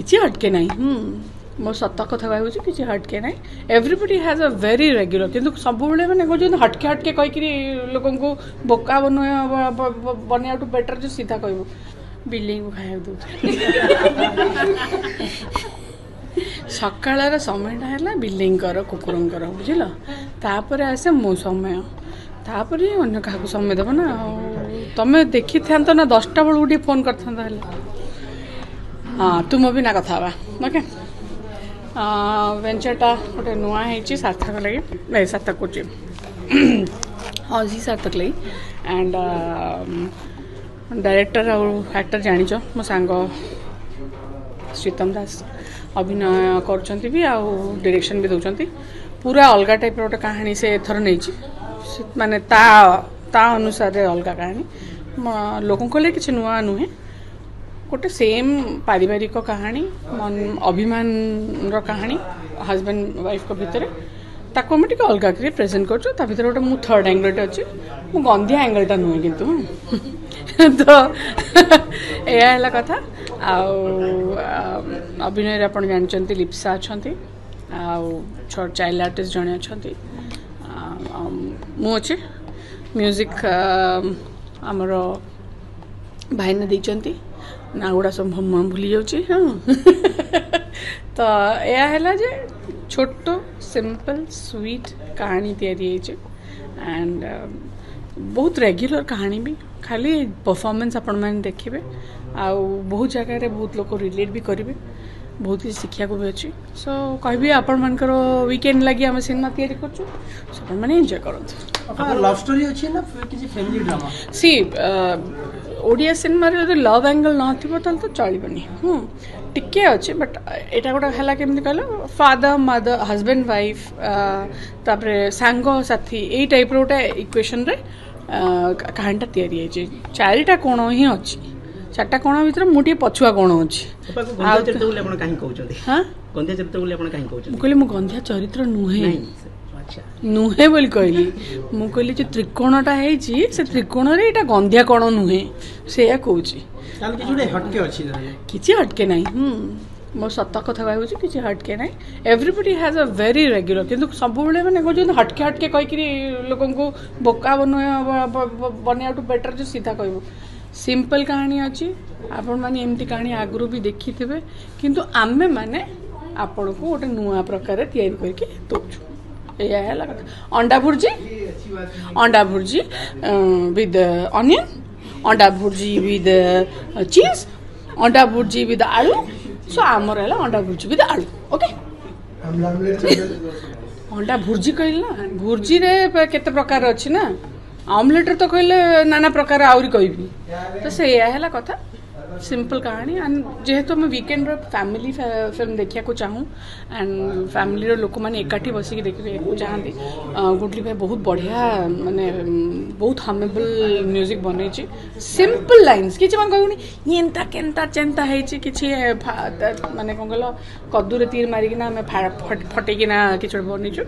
କିଛି ଅଟକେ ନାହିଁ ମୋ ସତ କଥା ହେଉଛି କିଛି ହଟକେ ନାହିଁ everybody has a very regular କିନ୍ତୁ ସବୁବେଳେ ମାନେ କହୁଛନ୍ତି ହଟକେ ହଟକେ କହିକିରି ଲୋକଙ୍କୁ ବୋକା ବନେଇବା ବନେଇବାଠୁ ବେଟର୍ ଯେ ସିଧା କହିବୁ ବିଲେଇଙ୍କୁ ଖାଇବାକୁ ଦେଉଛି ସକାଳର ସମୟଟା ହେଲା ବିଲେଇଙ୍କର କୁକୁରଙ୍କର ବୁଝିଲ ତାପରେ ଆସେ ମୋ ସମୟ ତାପରେ ଅନ୍ୟ କାହାକୁ ସମୟ ଦେବ ନା ଆଉ ତମେ ଦେଖିଥାନ୍ତ ନା ଦଶଟା ବେଳକୁ ଟିକେ ଫୋନ୍ କରିଥାନ୍ତ ହେଲେ हाँ तुम भी ना कथा ओके वेचरटा गोटे नुआ है सार्थक लगे सार्थक कर हाँ जी सार्थक लगी एंड डायरेक्टर आक्टर जाच मो सांग श्रीतम दास अभिनय कर डायरेक्शन भी दौरान पूरा अलग टाइप रोटे कहानी से एथर नहीं मानने अलग कहानी लोक कले कि नुआ नुहे ଗୋଟେ ସେମ୍ ପାରିବାରିକ କାହାଣୀ ଅଭିମାନର କାହାଣୀ ହଜବେଣ୍ଡ ୱାଇଫ୍ଙ୍କ ଭିତରେ ତାକୁ ଆମେ ଟିକେ ଅଲଗା କରି ପ୍ରେଜେଣ୍ଟ କରୁଛୁ ତା ଭିତରେ ଗୋଟେ ମୁଁ ଥର୍ଡ଼ ଆଙ୍ଗଲଟେ ଅଛି ମୁଁ ଗନ୍ଧିଆ ଆଙ୍ଗଲଟା ନୁହେଁ କିନ୍ତୁ ତ ଏହା ହେଲା କଥା ଆଉ ଅଭିନୟରେ ଆପଣ ଜାଣିଛନ୍ତି ଲିପ୍ସା ଅଛନ୍ତି ଆଉ ଚାଇଲ୍ଡ ଆର୍ଟିଷ୍ଟ ଜଣେ ଅଛନ୍ତି ମୁଁ ଅଛି ମ୍ୟୁଜିକ୍ ଆମର ଭାଇନା ଦେଇଛନ୍ତି ନା ଗୁଡ଼ା ସବୁ ଭୁଲି ଯାଉଛି ହଁ ତ ଏହା ହେଲା ଯେ ଛୋଟ ସିମ୍ପଲ୍ ସ୍ୱିଟ୍ କାହାଣୀ ତିଆରି ହେଇଛି ଆଣ୍ଡ ବହୁତ ରେଗୁଲାର କାହାଣୀ ବି ଖାଲି ପରଫର୍ମାନ୍ସ ଆପଣମାନେ ଦେଖିବେ ଆଉ ବହୁତ ଜାଗାରେ ବହୁତ ଲୋକ ରିଲେଟ୍ ବି କରିବେ ବହୁତ କିଛି ଶିଖିବାକୁ ବି ଅଛି ସୋ କହିବି ଆପଣମାନଙ୍କର ୱିକେଣ୍ଡ ଲାଗି ଆମେ ସିନେମା ତିଆରି କରୁଛୁ ଆପଣମାନେ ଏନ୍ଜୟ କରନ୍ତୁ ଲଭ୍ ଷ୍ଟୋରୀ ଅଛି ନା କିଛି ଫ୍ୟାମିଲି ଡ୍ରାମା ସି ଓଡ଼ିଆ ସିନେମାରେ ଯଦି ଲଭ୍ ଆଙ୍ଗଲ୍ ନଥିବ ତାହେଲେ ତ ଚଳିବନି ହଁ ଟିକେ ଅଛି ବଟ୍ ଏଇଟା ଗୋଟେ ହେଲା କେମିତି କହିଲ ଫାଦର୍ ମାଦର୍ ହଜବେଣ୍ଡ ୱାଇଫ୍ ତାପରେ ସାଙ୍ଗସାଥି ଏଇ ଟାଇପ୍ର ଗୋଟେ ଇକ୍ୱେସନ୍ରେ କାହାଣୀଟା ତିଆରି ହେଇଛି ଚାରିଟା କୋଣ ହିଁ ଅଛି ଚାରିଟା କୋଣ ଭିତରେ ମୁଁ ଟିକେ ପଛୁଆ କୋଣ ଅଛି ଆପଣ କାହିଁକି କହୁଛନ୍ତି ହଁ ଗନ୍ଧିଆ ଚରିତ୍ର ବୋଲି ଆପଣ କାହିଁକି କହୁଛନ୍ତି ମୁଁ କହିଲି ମୁଁ ଗନ୍ଧିଆ ଚରିତ୍ର ନୁହେଁ नुहे कहली मुझे कहली जो त्रिकोण टा से त्रिकोण रे एटा गंध्या कोण नुहे से या कहूची चल कि जुडे हटके अछि जरे किछि हटके नै हम मो सत कथा कहू छी किछि हटके नै everybody has a very regular किंतु सब बले माने को जो हटके हटके कहि कि लोगन को बोका बनो बने आउट बेटर जो सीधा कहबो सिंपल कहानी अछि आपण माने एम्ति कहानी आगरु भी देखि थेबे किंतु आमे माने आपण को ओटे नुवा प्रकार तयार करके दोछु अंडा भुर्जी अंडा भुर्जी विद अनियन अंडा भुर्जी विद चीज अंडा भुर्जी विद आलु सो आमर है अंडा भुर्जी विद आलू ओके अंडा भुर्जी कह भुर्जी के प्रकार ना अमलेट्रे तो कहले नाना प्रकार आहरी कह तो सेया कथा સિમ્પલ કહાણી એન્ડ જેહેતુ ଆମେ ୱିକେଣ୍ଡର ଫ୍ୟାମିଲି ଫିଲ୍ମ ଦେଖିବାକୁ ଚାହୁଁ ଆଣ୍ଡ ଫ୍ୟାମିଲିର ଲୋକମାନେ ଏକାଠି ବସିକି ଦେଖିବାକୁ ଚାହାନ୍ତି ଗୁଡ଼ଲି ଭାଇ ବହୁତ ବଢ଼ିଆ ମାନେ ବହୁତ ହମେବଲ୍ ମ୍ୟୁଜିକ୍ ବନେଇଛି ସିମ୍ପଲ ଲାଇନ୍ସ କିଛି ମାନେ କହିବୁନି ଏନ୍ତା କେନ୍ତା ଚେନ୍ତା ହେଇଛି କିଛି ମାନେ କ'ଣ କହିଲ କଦୁରେ ତୀର ମାରିକିନା ଆମେ ଫଟେଇକିନା କିଛି ଗୋଟେ ବନେଇଛୁ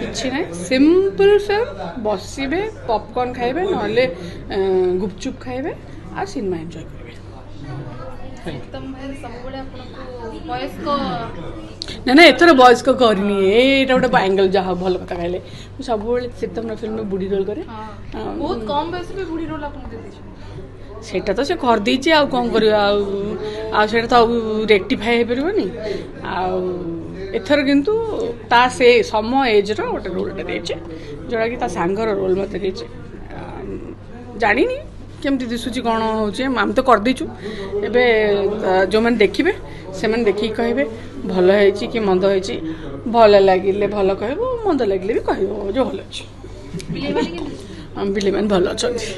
କିଛି ନାହିଁ ସିମ୍ପଲ ଫିଲ୍ମ ବସିବେ ପପକର୍ଣ୍ଣ ଖାଇବେ ନହେଲେ ଗୁପଚୁପ୍ ଖାଇବେ ଆଉ ସିନେମା ଏନ୍ଜୟ କରିବେ ନା ନା ଏଥର ବୟସ୍କ କରିନି ଏଇଟା ଗୋଟେ ଆଙ୍ଗଲ ଯାହା ଭଲ କଥା କହିଲେ ମୁଁ ସବୁବେଳେ ସୀତମ୍ର ଫିଲ୍ମରେ ବୁଢ଼ୀ ରୋଲ୍ କରେ ବହୁତ କମ ବୟସରେ ବୁଢ଼ୀ ରୋଲ୍ ଆପଣଙ୍କୁ ସେଇଟା ତ ସେ କରିଦେଇଛି ଆଉ କ'ଣ କରିବା ଆଉ ଆଉ ସେଇଟା ତ ଆଉ ରେକ୍ଟିଫାଏ ହେଇପାରିବନି ଆଉ ଏଥର କିନ୍ତୁ ତା ସେ ସମ ଏଜ୍ର ଗୋଟେ ରୋଲ୍ଟା ଦେଇଛି ଯେଉଁଟାକି ତା ସାଙ୍ଗର ରୋଲ୍ ମୋତେ ଦେଇଛି ଜାଣିନି କେମିତି ଦିଶୁଛି କ'ଣ ହେଉଛି ଆମେ ତ କରିଦେଇଛୁ ଏବେ ଯେଉଁମାନେ ଦେଖିବେ ସେମାନେ ଦେଖିକି କହିବେ ଭଲ ହେଇଛି କି ମନ୍ଦ ହେଇଛି ଭଲ ଲାଗିଲେ ଭଲ କହିବ ମନ୍ଦ ଲାଗିଲେ ବି କହିବ ଯେ ଭଲ ଅଛି ବିଲେଇମାନେ ଭଲ ଅଛନ୍ତି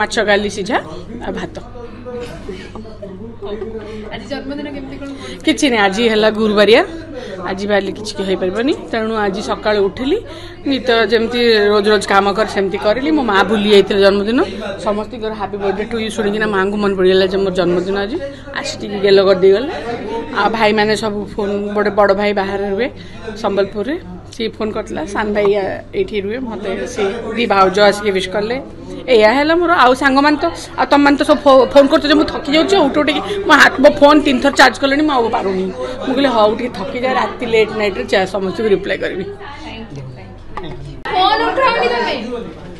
ମାଛ ଡାଲି ସିଝା ଆଉ ଭାତ କିଛି ନାହିଁ ଆଜି ହେଲା ଗୁରୁବାରିଆ अजी भालि केच कि हेइ परबनी तानु आज सकाल उठली नित जेमति रोज रोज काम कर सेमति करली म मा भूली आइथले जन्मदिन समस्त गर ह्यापी बर्थडे टु यु सुनिना मांगु मन पडिला जे मोर जन्मदिन आसी त गेल गडि गेल ଆଉ ଭାଇମାନେ ସବୁ ଫୋନ୍ ଗୋଟେ ବଡ଼ ଭାଇ ବାହାରେ ରୁହେ ସମ୍ବଲପୁରରେ ସିଏ ଫୋନ୍ କରିଥିଲା ସାନ ଭାଇ ଏଇଠି ରୁହେ ମୋତେ ସେ ଦୁଇ ଭାଉଜ ଆସିକି ୱିଶ୍ କଲେ ଏଇଆ ହେଲା ମୋର ଆଉ ସାଙ୍ଗମାନେ ତ ଆଉ ତମମାନେ ତ ସବୁ ଫୋନ୍ କରୁଛ ଯେ ମୁଁ ଥକି ଯାଉଛି ଉଠୁ ଉଠିକି ମୋ ହାତ ମୋ ଫୋନ୍ ତିନି ଥର ଚାର୍ଜ କଲେଣି ମୁଁ ଆଉ ପାରୁନି ମୁଁ କହିଲି ହଉ ଟିକେ ଥକିଯାଏ ରାତି ଲେଟ୍ ନାଇଟ୍ରେ ସମସ୍ତଙ୍କୁ ରିପ୍ଲାଏ କରିବି ଫୋନ୍ ଉଠାଉନି ତମେ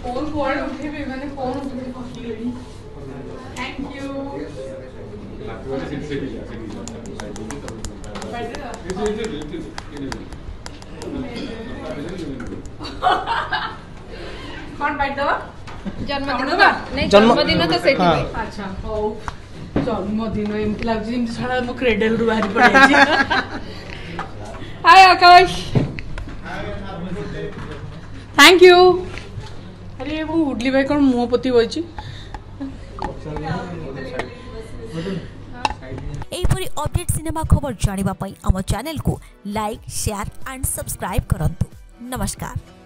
ଫୋନ୍ କୁଆଡ଼େ ଉଠେଇବେ ମାନେ ଫୋନ୍ ଉଠେଇକି ଥକିଲେଣି ଥ୍ୟାଙ୍କ ୟୁ କଣ ପାଇଟ ଜନ୍ମଦିନ ଜନ୍ମଦିନ ତ ସେଇଥିପାଇଁ ଆଚ୍ଛା ହଉ ଜନ୍ମଦିନ ଏମିତି ଲାଗୁଛି ଯେମିତି ଛଡ଼ା ମୁଁ କ୍ରେଡେଲରୁ ବାହାରି ପଡ଼ିଛି ହାଇ ଆକାଶ ଥ୍ୟାଙ୍କ ୟୁ ଆରେ ମୁଁ ଉଡ୍ଲି ଭାଇ କ'ଣ ମୁହଁ ପୋତି ବସିଛି यहपरी अपडेट सिनेमा खबर जानवाप चेल को लाइक शेयर एंड सब्सक्राइब करूँ नमस्कार